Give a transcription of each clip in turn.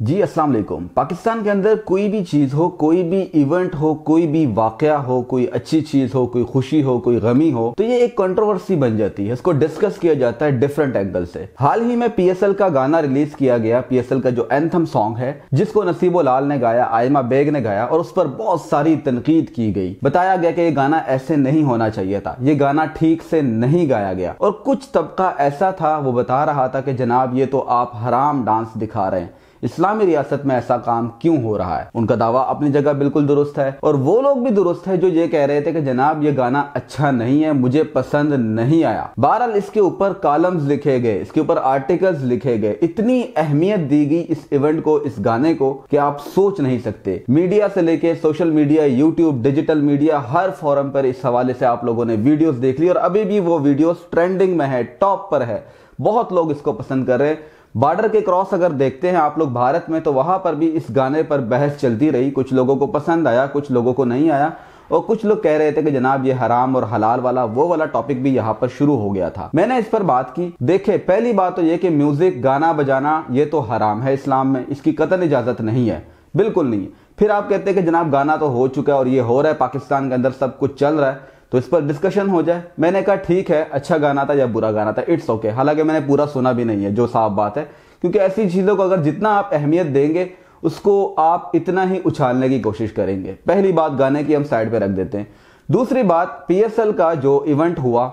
جی السلام علیکم۔ پاکستان کے اندر کوئی بھی چیز ہو، کوئی بھی ایونٹ ہو، کوئی بھی واقعہ ہو، کوئی اچھی چیز ہو، کوئی خوشی ہو، کوئی غمی ہو، تو یہ ایک کنٹروورسی بن جاتی ہے۔ اس کو ڈسکس کیا جاتا ہے ڈیفرنٹ اینگل سے۔ حال ہی میں پی ایس ایل کا گانا ریلیز کیا گیا۔ پی ایس ایل کا جو اینتھم سانگ ہے، جس کو نصیب و لال نے گایا، آئمہ بیگ نے گایا، اور اس پر بہت ساری تنقید کی گئی۔ بتایا گیا کہ یہ گانا ایسے نہیں ہونا چاہیے تھا۔ یہ گانا ٹھیک سے نہیں گایا گیا۔ اور کچھ طبقہ ایسا تھا، وہ بتا رہا تھا کہ جناب، یہ تو آپ حرام ڈانس دکھا رہے ہیں۔ اسلامی ریاست میں ایسا کام کیوں ہو رہا ہے؟ ان کا دعویٰ اپنی جگہ بالکل درست ہے اور وہ لوگ بھی درست ہے جو یہ کہہ رہے تھے کہ جناب یہ گانا اچھا نہیں ہے، مجھے پسند نہیں آیا۔ بہرحال اس کے اوپر کالمز لکھے گئے، اس کے اوپر آرٹیکلز لکھے گئے۔ اتنی اہمیت دی گئی اس ایونٹ کو، اس گانے کو کہ آپ سوچ نہیں سکتے۔ میڈیا سے لے کے social media YouTube digital media ہر فورم پر اس حوالے سے آپ لوگوں نے ویڈیوز دیکھ لی اور ابھی بھی وہ ویڈیوز ٹرینڈنگ میں ہے ٹاپ پر ہے بہت لوگ اس کو پسند کر رہے ہیں۔ بارڈر کے کراس اگر دیکھتے ہیں آپ لوگ بھارت میں، تو وہاں پر بھی اس گانے پر بحث چلتی رہی۔ کچھ لوگوں کو پسند آیا، کچھ لوگوں کو نہیں آیا۔ اور کچھ لوگ کہہ رہے تھے کہ جناب یہ حرام اور حلال والا، وہ والا ٹاپک بھی یہاں پر شروع ہو گیا تھا۔ میں نے اس پر بات کی۔ دیکھے پہلی بات تو یہ کہ میوزک گانا بجانا، یہ تو حرام ہے اسلام میں۔ اس کی قطن اجازت نہیں ہے۔ بالکل نہیں۔ پھر آپ کہتے ہیں کہ جناب گانا تو ہو چکا ہے اور یہ ہو رہا ہے، پاکستان کے اندر سب کچھ چل رہا ہے۔ تو اس پر ڈسکشن ہو جائے۔ میں نے کہا، ٹھیک ہے اچھا گانا تھا یا برا گانا تھا اٹس اوکے حالانکہ میں نے پورا سنا بھی نہیں ہے، جو صاف بات ہے۔ کیونکہ ایسی چیزوں کو اگر جتنا آپ اہمیت دیں گے، اس کو آپ اتنا ہی اچھالنے کی کوشش کریں گے۔ پہلی بات، گانے کی ہم سائڈ پہ رکھ دیتے ہیں۔ دوسری بات پی ایس ایل کا جو ایونٹ ہوا،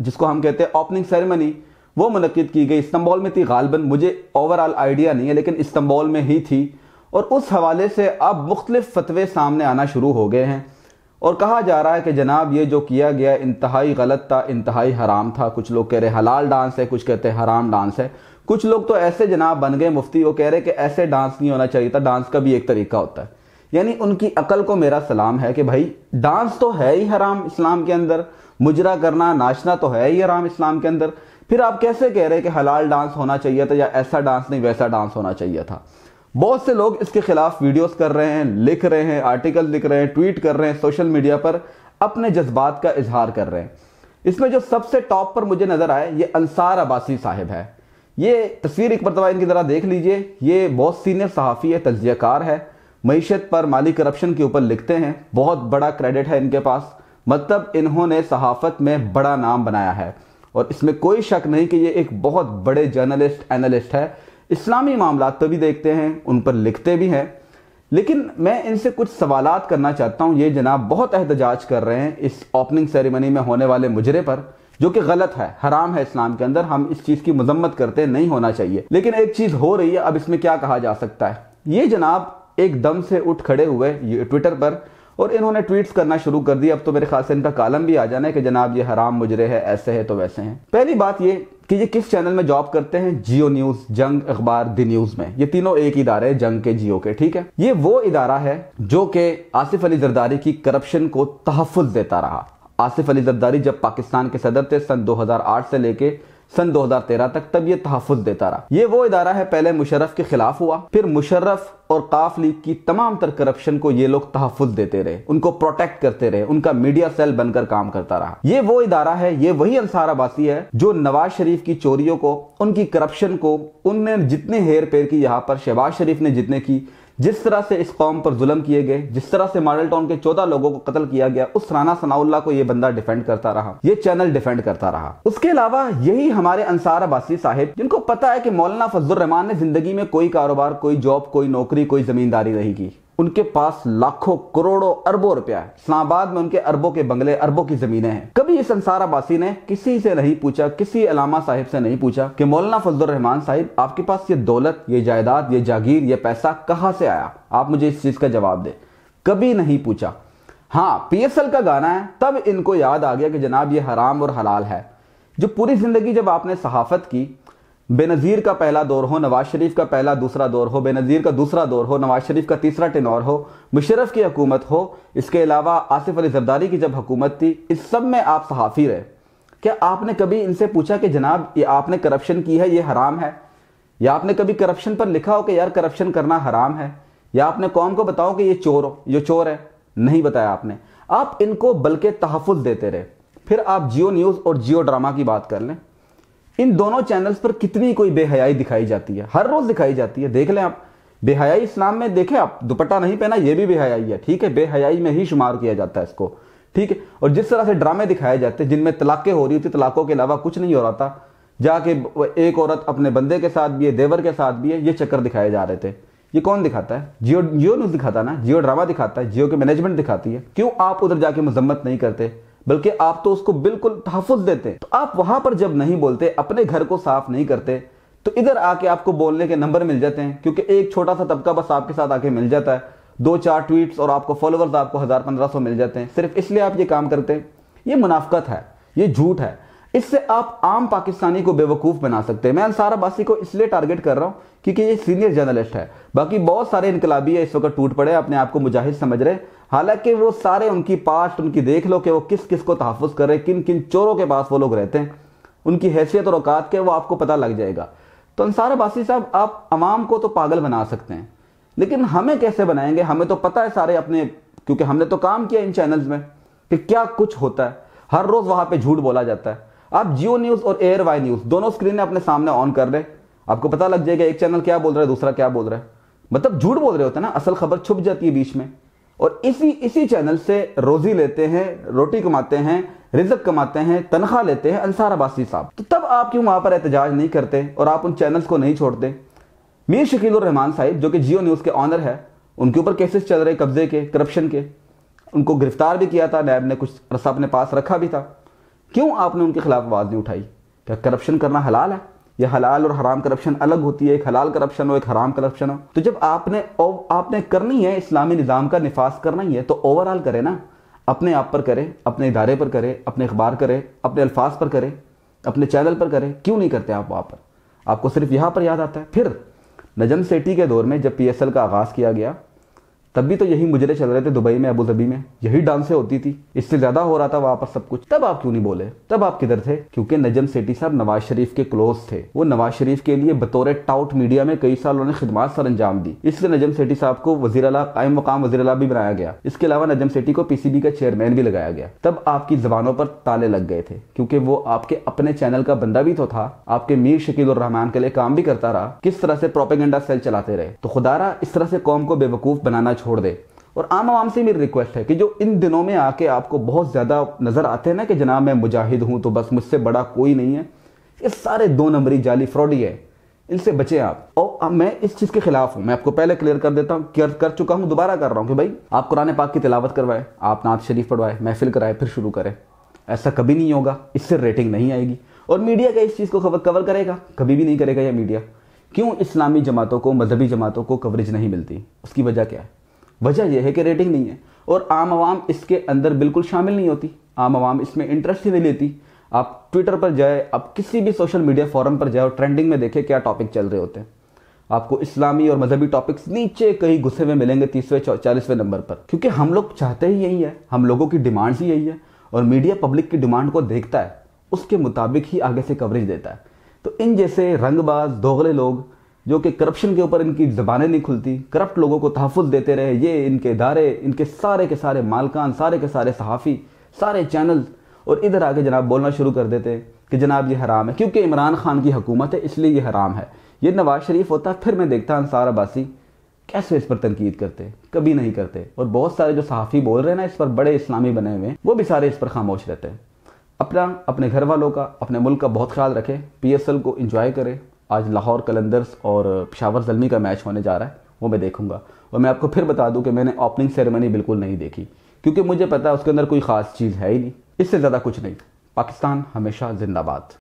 جس کو ہم کہتے ہیں اوپننگ سیریمنی وہ منعقد کی گئی۔ استنبول میں تھی، غالباً مجھے اوور آل آئیڈیا نہیں ہے، لیکن استنبول میں ہی تھی۔ اور اس حوالے سے اب مختلف فتوے سامنے آنا شروع ہو گئے ہیں۔ اور کہا جا رہا ہے کہ جناب یہ جو کیا گیا انتہائی غلط تھا، انتہائی حرام تھا۔ کچھ لوگ کہہ رہے حلال ڈانس ہے، کچھ کہتے ہیں حرام ڈانس ہے۔ کچھ لوگ تو ایسے جناب بن گئے، مفتی وہ کہہ رہے کہ ایسے ڈانس نہیں ہونا چاہیے تھا، ڈانس کا بھی ایک طریقہ ہوتا ہے۔ یعنی ان کی عقل کو میرا سلام ہے کہ بھائی، ڈانس تو ہے ہی حرام اسلام کے اندر، مجرا کرنا، ناچنا تو ہے ہی حرام اسلام کے اندر۔ پھر آپ کیسے کہہ رہے کہ حلال ڈانس ہونا چاہیے تھا یا ایسا ڈانس نہیں، ویسا ڈانس ہونا چاہیے تھا؟ بہت سے لوگ اس کے خلاف ویڈیوز کر رہے ہیں، لکھ رہے ہیں آرٹیکل لکھ رہے ہیں ٹویٹ کر رہے ہیں سوشل میڈیا پر اپنے جذبات کا اظہار کر رہے ہیں۔ اس میں جو سب سے ٹاپ پر مجھے نظر آئے، یہ انصار عباسی صاحب ہے۔ یہ تصویر ایک مرتبہ ان کی ذرا دیکھ لیجیے۔ یہ بہت سینئر صحافی ہے، تجزیہ کار ہے۔ معیشت پر مالی کرپشن کے اوپر لکھتے ہیں۔ بہت بڑا کریڈٹ ہے ان کے پاس۔ مطلب انہوں نے صحافت میں بڑا نام بنایا ہے۔ اور اس میں کوئی شک نہیں کہ یہ ایک بہت بڑے جرنلسٹ اینالسٹ ہے۔ اسلامی معاملات تو بھی دیکھتے ہیں، ان پر لکھتے بھی ہیں۔ لیکن میں ان سے کچھ سوالات کرنا چاہتا ہوں۔ یہ جناب بہت احتجاج کر رہے ہیں اس اوپننگ سیریمنی میں ہونے والے مجرے پر، جو کہ غلط ہے، حرام ہے اسلام کے اندر۔ ہم اس چیز کی مذمت کرتے نہیں ہونا چاہیے۔ لیکن ایک چیز ہو رہی ہے، اب اس میں کیا کہا جا سکتا ہے؟ یہ جناب ایک دم سے اٹھ کھڑے ہوئے ٹویٹر پر اور انہوں نے ٹویٹس کرنا شروع کر دیا اب تو میرے خیال سے ان کا کالم بھی آ جانا ہے کہ جناب یہ حرام مجرے ہے ایسے ہے تو ویسے ہیں۔ پہلی بات یہ کہ یہ کس چینل میں جاب کرتے ہیں؟ جیو نیوز، جنگ اخبار دی نیوز میں۔ یہ تینوں ایک ادارے جنگ کے، جیو کے، ٹھیک ہے؟ یہ وہ ادارہ ہے جو کہ آصف علی زرداری کی کرپشن کو تحفظ دیتا رہا۔ آصف علی زرداری جب پاکستان کے صدر تھے سن دو ہزار آٹھ سے لے کے سن دو ہزار تیرہ تک تب یہ تحفظ دیتا رہا۔ یہ وہ ادارہ ہے پہلے مشرف کے خلاف ہوا، پھر مشرف اور قاف لیگ کی تمام تر کرپشن کو یہ لوگ تحفظ دیتے رہے، ان کو پروٹیکٹ کرتے رہے، ان کا میڈیا سیل بن کر کام کرتا رہا۔ یہ وہ ادارہ ہے، یہ وہی انصار عباسی ہے جو نواز شریف کی چوریوں کو، ان کی کرپشن کو، ان نے جتنے ہیر پیر کی یہاں پر شہباز شریف نے جتنے کی جس طرح سے اس قوم پر ظلم کیے گئے، جس طرح سے ماڈل ٹاؤن کے چودہ لوگوں کو قتل کیا گیا، اس رانا ثناء اللہ کو یہ بندہ ڈیفینڈ کرتا رہا۔ یہ چینل ڈیفینڈ کرتا رہا۔ اس کے علاوہ یہی ہمارے انصار عباسی صاحب، جن کو پتا ہے کہ مولانا فضل الرحمان نے زندگی میں کوئی کاروبار، کوئی جاب کوئی نوکری، کوئی زمینداری نہیں کی۔ ان کے پاس لاکھوں کروڑوں اربوں روپیہ ہے۔ اسلام آباد میں ان کے اربوں کے بنگلے اربوں کی زمینیں ہیں۔ کبھی اس انصار عباسی نے کسی سے نہیں پوچھا، کسی علامہ صاحب سے نہیں پوچھا کہ مولانا فضل الرحمان صاحب، آپ کے پاس یہ دولت، یہ جائیداد، یہ جاگیر، یہ پیسہ کہاں سے آیا؟ آپ مجھے اس چیز کا جواب دے کبھی نہیں پوچھا۔ ہاں پی ایس ایل کا گانا ہے۔ تب ان کو یاد آ گیا کہ جناب یہ حرام اور حلال ہے۔ جو پوری زندگی جب آپ نے صحافت کی بے نظیر کا پہلا دور ہو، نواز شریف کا پہلا دوسرا دور ہو، بے نظیر کا دوسرا دور ہو، نواز شریف کا تیسرا ٹینور ہو، مشرف کی حکومت ہو، اس کے علاوہ آصف علی زرداری کی جب حکومت تھی، اس سب میں آپ صحافی رہے۔ کیا آپ نے کبھی ان سے پوچھا کہ جناب، یہ آپ نے کرپشن کی ہے، یہ حرام ہے؟ یا آپ نے کبھی کرپشن پر لکھا ہو کہ یار کرپشن کرنا حرام ہے؟ یا آپ نے قوم کو بتاؤ کہ یہ چور ہو، یہ چور ہے؟ نہیں بتایا آپ نے۔ آپ ان کو بلکہ تحفظ دیتے رہے۔ پھر آپ جیو نیوز اور جیو ڈرامہ کی بات کر لیں۔ ان دونوں چینلز پر کتنی کوئی بے حیائی دکھائی جاتی ہے؟ ہر روز دکھائی جاتی ہے۔ دیکھ لیں آپ۔ بے حیائی اسلام میں دیکھیں آپ، دوپٹہ نہیں پہنا، یہ بھی بے حیائی ہے۔ ٹھیک ہے، بے حیائی میں ہی شمار کیا جاتا ہے اس کو۔ ٹھیک ہے۔ اور جس طرح سے ڈرامے دکھائے جاتے ہیں، جن میں طلاقیں ہو رہی ہوتی، طلاقوں کے علاوہ کچھ نہیں ہو رہا تھا۔ جا کے ایک عورت اپنے بندے کے ساتھ بھی ہے، دیور کے ساتھ بھی ہے، یہ چکر دکھائے جا رہے تھے۔ یہ کون دکھاتا ہے؟ جیو جیو نیوز دکھاتا نا؟ جیو ڈرامہ دکھاتا ہے، جیو کے مینجمنٹ دکھاتی ہے۔ کیوں آپ ادھر جا کے مذمت نہیں کرتے؟ بلکہ آپ تو اس کو بالکل تحفظ دیتے تو آپ وہاں پر جب نہیں بولتے، اپنے گھر کو صاف نہیں کرتے، تو ادھر آ کے آپ کو بولنے کے نمبر مل جاتے ہیں، کیونکہ ایک چھوٹا سا طبقہ بس آپ کے ساتھ آ کے مل جاتا ہے۔ دو چار ٹویٹس اور آپ کو فالوورز آپ کو ہزار پندرہ سو مل جاتے ہیں۔ صرف اس لیے آپ یہ کام کرتے ہیں۔ یہ منافقت ہے، یہ جھوٹ ہے۔ اس سے آپ عام پاکستانی کو بے وقوف بنا سکتے ہیں۔ میں انصار عباسی کو اس لیے ٹارگٹ کر رہا ہوں کیونکہ یہ سینئر جرنلسٹ ہے۔ باقی بہت سارے انقلابی ہے اس وقت ٹوٹ پڑے اپنے آپ کو مجاہد سمجھ رہے حالانکہ وہ سارے ان کی پاسٹ ان کی دیکھ لو کہ وہ کس کس کو تحفظ کر رہے کن کن چوروں کے پاس وہ لوگ رہتے ہیں۔ ان کی حیثیت اور اوقات کے وہ آپ کو پتہ لگ جائے گا۔ تو انصار عباسی صاحب، آپ عوام کو تو پاگل بنا سکتے ہیں۔ لیکن ہمیں کیسے بنائیں گے؟ ہمیں تو پتہ ہے سارے اپنے، کیونکہ ہم نے تو کام کیا ان چینلز میں۔ کہ کیا کچھ ہوتا ہے۔ ہر روز وہاں پہ جھوٹ بولا جاتا ہے۔ آپ جیو نیوز اور ایئر وائی نیوز دونوں اسکرین اپنے سامنے آن کر لیں۔ آپ کو پتا لگ جائے گا ایک چینل کیا بول رہا ہے، دوسرا کیا بول رہا ہے۔ مطلب جھوٹ بول رہے ہوتے ہیں نا، اصل خبر چھپ جاتی ہے بیچ میں۔ اور اسی اسی چینل سے روزی لیتے ہیں، روٹی کماتے ہیں، رزق کماتے ہیں، تنخواہ لیتے ہیں انصار عباسی صاحب۔ تو تب آپ کیوں وہاں پر احتجاج نہیں کرتے اور آپ ان چینلز کو نہیں چھوڑتے؟ میر شکیل الرحمان صاحب، جو کہ جیو نیوز کے آنر ہے، ان کے اوپر کیسز چل رہے قبضے کے کرپشن کے۔ ان کو گرفتار بھی کیا تھا، نیب نے کچھ عرصہ اپنے پاس رکھا بھی تھا۔ کیوں آپ نے ان کے خلاف آواز نہیں اٹھائی؟ کیا کرپشن کرنا حلال ہے۔ یہ حلال اور حرام کرپشن الگ ہوتی ہے، ایک حلال کرپشن ہو، ایک حرام کرپشن ہو۔ تو جب آپ نے آپ نے کرنی ہے، اسلامی نظام کا نفاذ کرنا ہی ہے، تو اوور آل کرے نا۔ اپنے آپ پر کرے، اپنے ادارے پر کرے، اپنے اخبار کرے، اپنے الفاظ پر کرے، اپنے چینل پر کرے۔ کیوں نہیں کرتے آپ وہاں پر؟ آپ کو صرف یہاں پر یاد آتا ہے۔ پھر نجم سیٹی کے دور میں جب پی ایس ایل کا آغاز کیا گیا تب بھی تو یہی مجرے چل رہے تھے دبئی میں ابو ظبی میں۔ یہی ڈانسیں ہوتی تھی۔ اس سے زیادہ ہو رہا تھا وہاں پر سب کچھ۔ تب آپ کیوں نہیں بولے؟ تب آپ کدھر تھے؟ کیونکہ نجم سیٹی صاحب نواز شریف کے کلوز تھے۔ وہ نواز شریف کے لیے بطور ٹاؤٹ میڈیا میں کئی سال انہوں نے خدمات سر انجام دی۔ اس لیے نجم سیٹی صاحب کو وزیر اعلیٰ، قائم مقام وزیر اعلیٰ بھی بنایا گیا۔ اس کے علاوہ نجم سیٹی کو پی سی بی کا چیئرمین بھی لگایا گیا۔ تب آپ کی زبانوں پر تالے لگ گئے تھے۔ کیونکہ وہ آپ کے اپنے چینل کا بندہ بھی تو تھا۔ آپ کے میر شکیل الرحمان کے لیے کام بھی کرتا رہا۔ کس طرح سے پروپیگنڈا سیل چلاتے رہے؟ تو خدا رہا اس طرح سے قوم کو بے وقوف بنانا چھوڑ چھوڑ دے۔ اور عام عوام سے میری ریکویسٹ ہے کہ جو ان دنوں میں آ کے آپ کو بہت زیادہ نظر آتے ہیں نا کہ جناب میں مجاہد ہوں تو بس مجھ سے بڑا کوئی نہیں ہے۔ یہ سارے دو نمبری جعلی فراڈی ہے۔ ان سے بچیں آپ۔ اور میں اس چیز کے خلاف ہوں۔ میں آپ کو پہلے کلیئر کر دیتا ہوں کر چکا ہوں، دوبارہ کر رہا ہوں کہ بھائی، آپ قرآن پاک کی تلاوت کروائے آپ نعت شریف پڑھوائے محفل کرائے پھر شروع کریں۔ ایسا کبھی نہیں ہوگا، اس سے ریٹنگ نہیں آئے گی۔ اور میڈیا کا اس چیز کو کور کرے گا۔ کبھی بھی نہیں کرے گا یہ میڈیا کیوں؟ اسلامی جماعتوں کو، مذہبی جماعتوں کو کوریج نہیں ملتی۔ اس کی وجہ کیا ہے؟ وجہ یہ ہے کہ ریٹنگ نہیں ہے۔ اور عام عوام اس کے اندر بالکل شامل نہیں ہوتی۔ عام عوام اس میں انٹرسٹ ہی نہیں لیتی۔ آپ ٹویٹر پر جائے آپ کسی بھی سوشل میڈیا فورم پر جائے اور ٹرینڈنگ میں دیکھیں کیا ٹاپک چل رہے ہوتے ہیں۔ آپ کو اسلامی اور مذہبی ٹاپکس نیچے کہیں گھسے میں ملیں گے تیسویں چالیسویں نمبر پر۔ کیونکہ ہم لوگ چاہتے ہی یہی ہے۔ ہم لوگوں کی ڈیمانڈ ہی یہی ہے۔ اور میڈیا پبلک کی ڈیمانڈ کو دیکھتا ہے۔ اس کے مطابق ہی آگے سے کوریج دیتا ہے۔ تو ان جیسے رنگ باز، دوغلے لوگ جو کہ کرپشن کے اوپر ان کی زبانیں نہیں کھلتی کرپٹ لوگوں کو تحفظ دیتے رہے، یہ ان کے ادارے، ان کے سارے کے سارے مالکان، سارے کے سارے صحافی، سارے چینل اور ادھر آگے جناب بولنا شروع کر دیتے کہ جناب یہ حرام ہے، کیونکہ عمران خان کی حکومت ہے، اس لیے یہ حرام ہے۔ یہ نواز شریف ہوتا، پھر میں دیکھتا انصار عباسی کیسے اس پر تنقید کرتے، کبھی نہیں کرتے۔ اور بہت سارے جو صحافی بول رہے ہیں نا، اس پر بڑے اسلامی بنے ہوئے وہ بھی سارے اس پر خاموش رہتے۔ ہیں اپنا، اپنے گھر والوں کا، اپنے ملک کا بہت خیال رکھے پی ایس ایل کو انجوائے کرے۔ آج لاہور کلندرز اور پشاور زلمی کا میچ ہونے جا رہا ہے، وہ میں دیکھوں گا۔ اور میں آپ کو پھر بتا دوں کہ میں نے اوپننگ سیریمنی بالکل نہیں دیکھی، کیونکہ مجھے پتا ہے اس کے اندر کوئی خاص چیز ہے ہی نہیں۔ اس سے زیادہ کچھ نہیں۔ پاکستان ہمیشہ زندہ باد۔